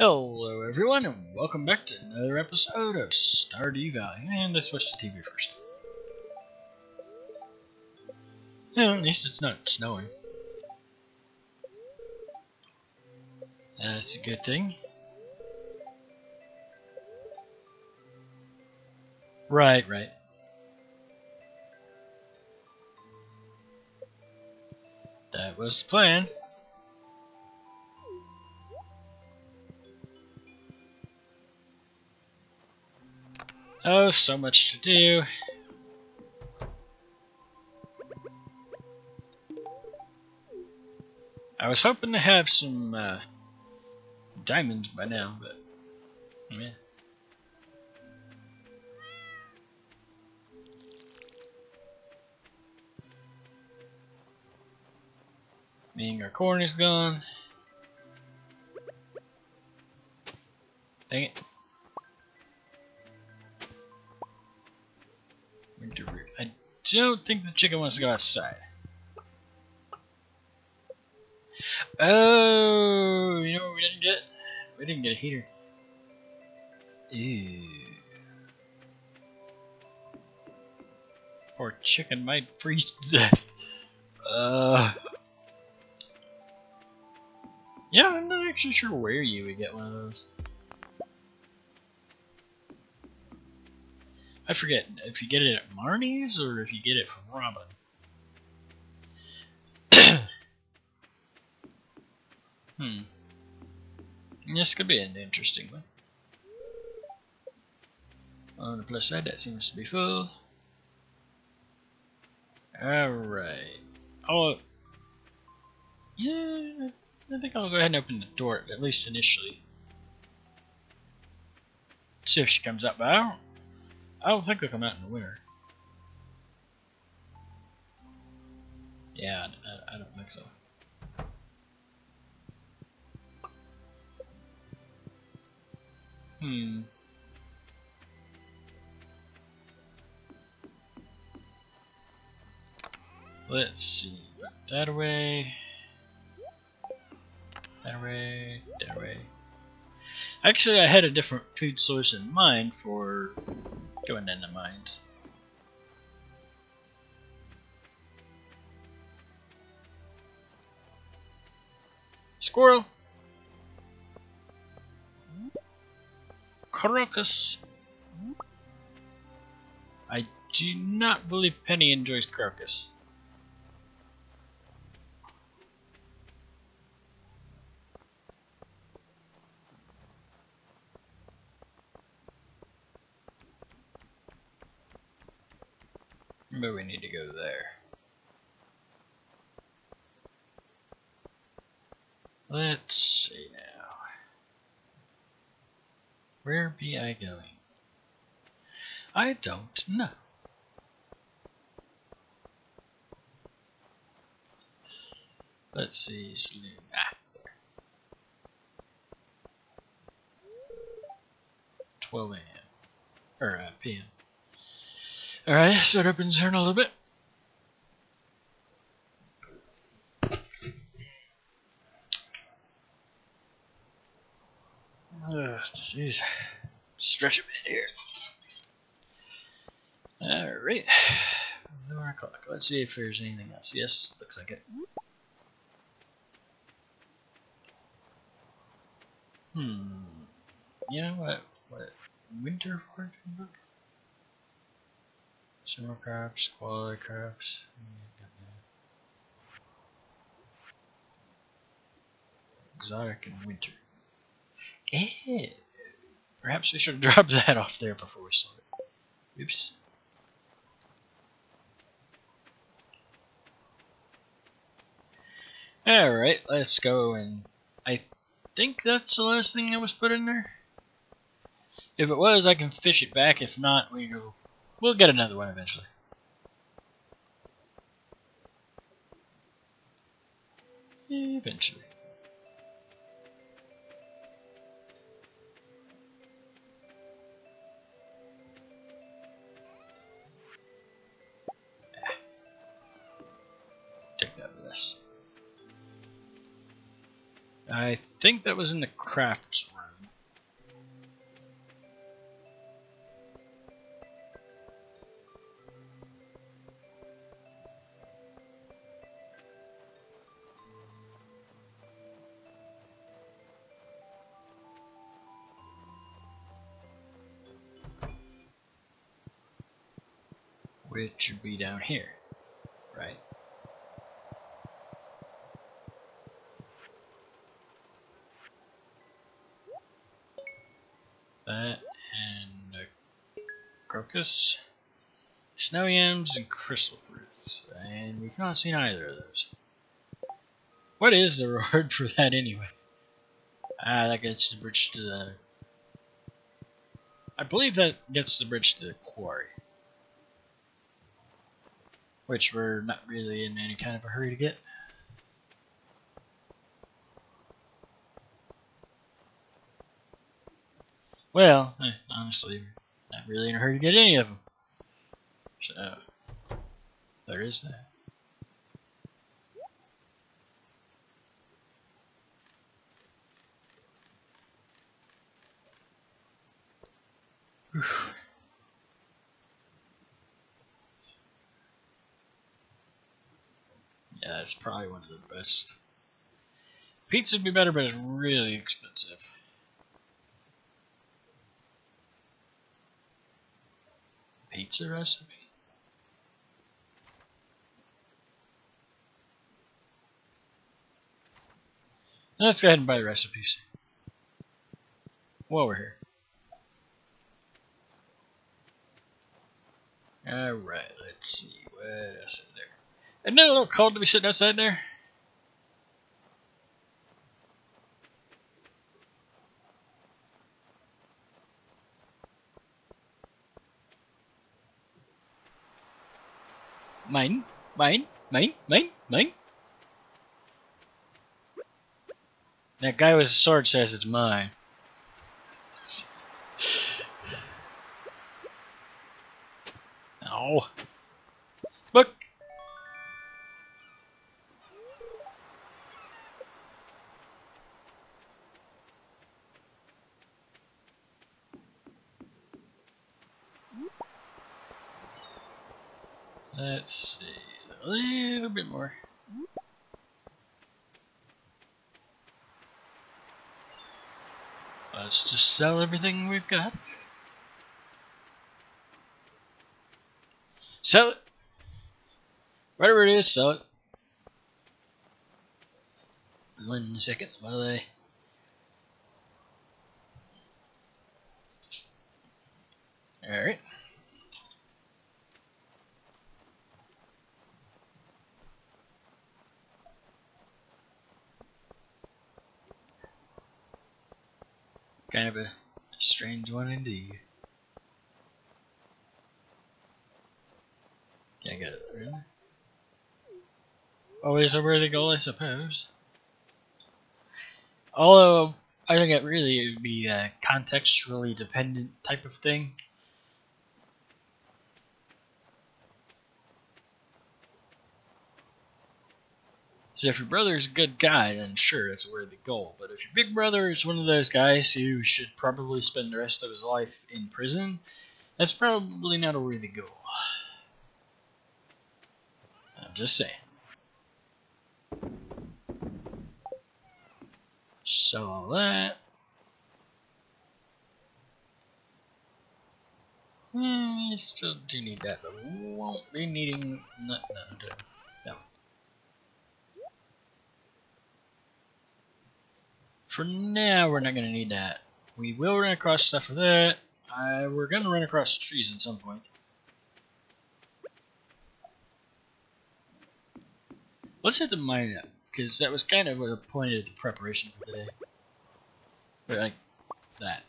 Hello everyone and welcome back to another episode of Stardew Valley. And I switched to TV first. Well, at least it's not snowing. That's a good thing. Right, right. That was the plan. Oh, so much to do. I was hoping to have some uh, diamonds by now, but yeah. Meaning our corn is gone. Dang it. Don't think the chicken wants to go outside. Oh, you know what we didn't get? We didn't get a heater. Ew. Poor chicken might freeze to death. Uh. Yeah, I'm not actually sure where you would get one of those. I forget if you get it at Marnie's or if you get it from Robin. hmm. This could be an interesting one. On the plus side, that seems to be full. Alright. Oh, yeah, I think I'll go ahead and open the door, at least initially. See if she comes up, don't I don't think they'll come out in the winter. Yeah, I, I don't think so. Hmm. Let's see. That way. That way. That away. Actually, I had a different food source in mind for going into mines. Squirrel! Crocus! I do not believe Penny enjoys crocus. But we need to go there. Let's see now. Where be I going? I don't know. Let's see, saloon. Ah, there. 12 a.m. Or uh, p.m. Alright, so it opens here in a little bit. Jeez. Stretch a bit here. Alright. Nine o'clock. Let's see if there's anything else. Yes, looks like it. Hmm. You know what? What? Winter foraging book? Summer crops, quality crops. Exotic in winter. Eh. Perhaps we should dropped that off there before we it. Oops. Alright, let's go and I think that's the last thing that was put in there. If it was, I can fish it back. If not, we go We'll get another one eventually. Eventually. Ah. Take that with us. I think that was in the crafts which should be down here, right? That and uh, crocus, snow yams, and crystal fruits. And we've not seen either of those. What is the reward for that anyway? Ah, that gets the bridge to the... I believe that gets the bridge to the quarry. Which we're not really in any kind of a hurry to get. Well, eh, honestly, not really in a hurry to get any of them. So, there is that. Whew. It's probably one of the best. Pizza would be better, but it's really expensive. Pizza recipe? Let's go ahead and buy the recipes. While we're here. Alright, let's see. What else is there? Isn't that a little cold to be sitting outside there? Mine, mine, mine, mine, mine. That guy with the sword says it's mine. Oh. Let's see. A little bit more. Let's just sell everything we've got. Sell it. Whatever it is, sell it. One second while I. Alright. Kind of a strange one indeed. Can't get it, really? Oh, Always a worthy goal, I suppose. Although, I think it really would be a contextually dependent type of thing. So if your brother is a good guy, then sure, it's a worthy goal. But if your big brother is one of those guys who should probably spend the rest of his life in prison, that's probably not a worthy goal. I'm just saying. Sell that. Hmm, still do need that, but we won't be needing. No, no, no. no. For now, we're not going to need that. We will run across stuff for that. Uh, we're going to run across trees at some point. Let's hit the mine up, because that was kind of the point of the preparation for today. Or like that.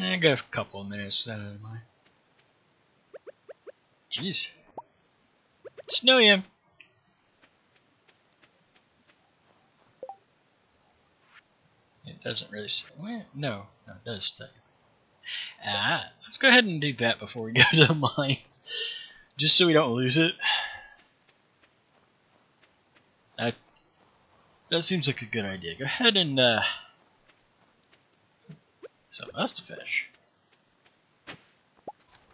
I got a couple of minutes out of mine. Jeez. Snow yam. It doesn't really say. Where? No, no, it does say. Ah, let's go ahead and do that before we go to the mines. Just so we don't lose it. That, that seems like a good idea. Go ahead and, uh... So, that's to fish.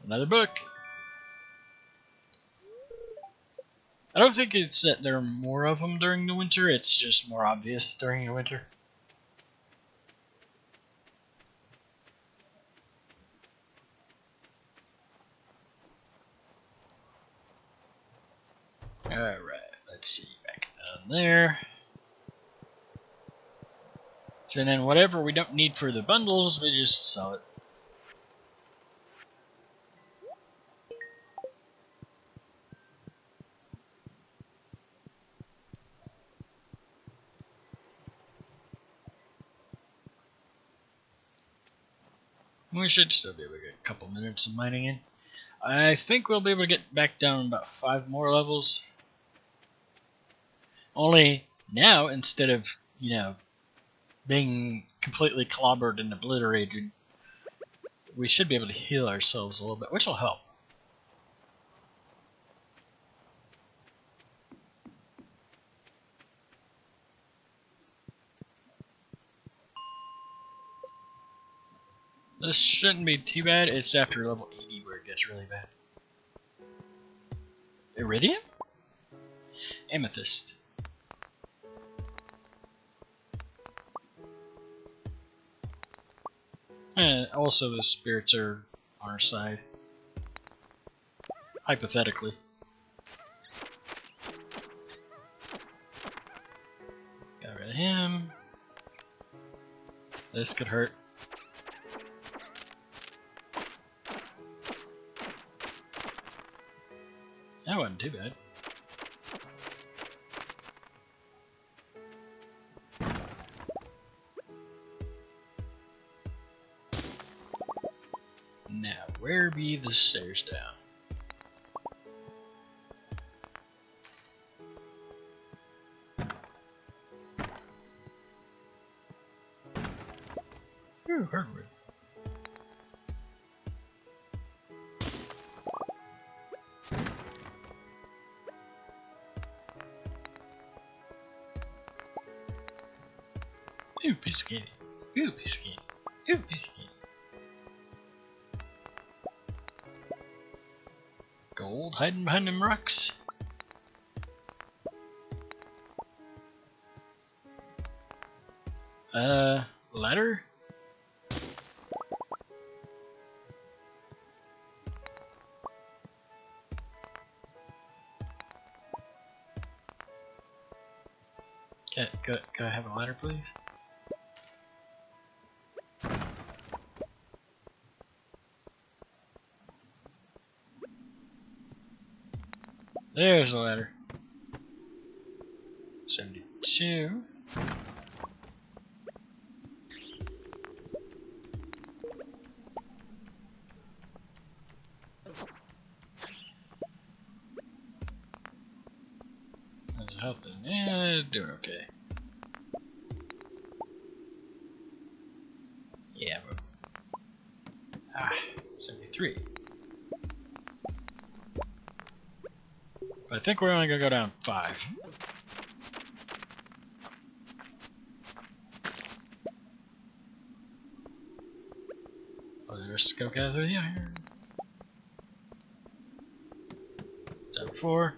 Another book. I don't think it's that there are more of them during the winter, it's just more obvious during the winter. Alright, let's see, back down there. So then whatever we don't need for the bundles, we just sell it. Should still be able to get a couple minutes of mining in. I think we'll be able to get back down about five more levels. Only now, instead of, you know, being completely clobbered and obliterated, we should be able to heal ourselves a little bit, which will help. This shouldn't be too bad. It's after level 80 where it gets really bad. Iridium? Amethyst. And also the spirits are on our side. Hypothetically. Got rid of him. This could hurt. Too bad. Now, where be the stairs down? Ooh, candy. Ooh, piece of candy. Ooh, piece of candy. Gold hiding behind them rocks. Uh, ladder? Can, can, can I have a ladder, please? There's the ladder. 72. How's it helping? Yeah, doing okay. Yeah, but, ah, 73. But I think we're only gonna go down five. Oh, there's go gather the iron. Seven four.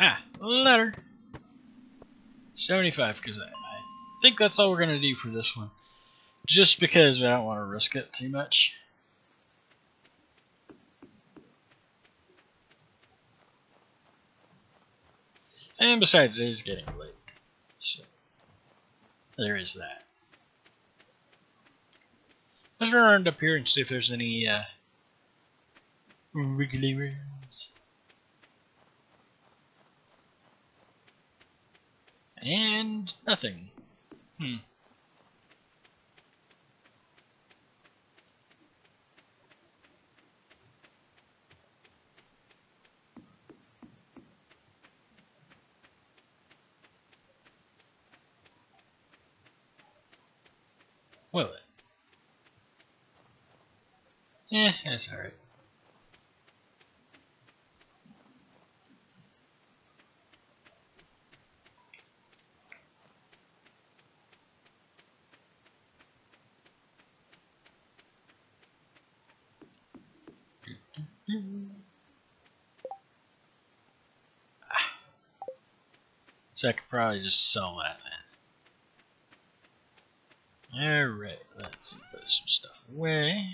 Ah, letter. 75, because I, I think that's all we're going to do for this one. Just because I don't want to risk it too much. And besides, it is getting late. So, there is that. Let's run around up here and see if there's any uh, wiggly And nothing. Hmm. Will it? Eh, that's alright. So I could probably just sell that then. Alright, let's put some stuff away.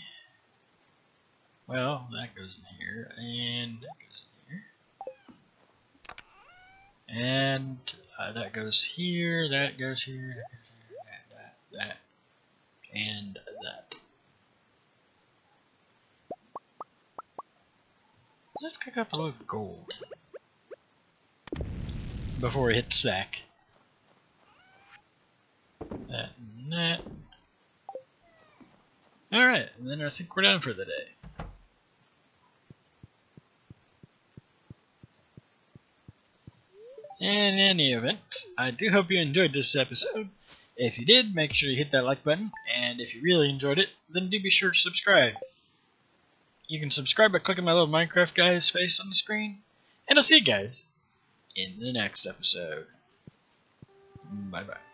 Well, that goes in here, and that goes in here. And uh, that goes here, that goes here, that goes here, that, that, that, and that. Let's cook up a little gold before we hit the sack. That and that. Alright, and then I think we're done for the day. In any event, I do hope you enjoyed this episode. If you did, make sure you hit that like button, and if you really enjoyed it, then do be sure to subscribe. You can subscribe by clicking my little Minecraft guy's face on the screen, and I'll see you guys in the next episode. Bye bye.